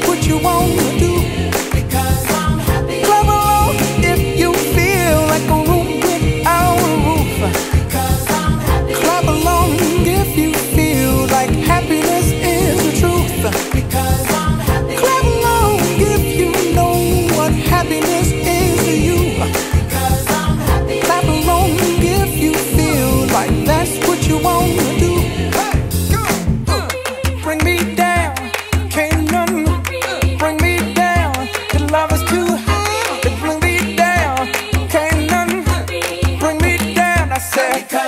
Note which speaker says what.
Speaker 1: put you want? like her.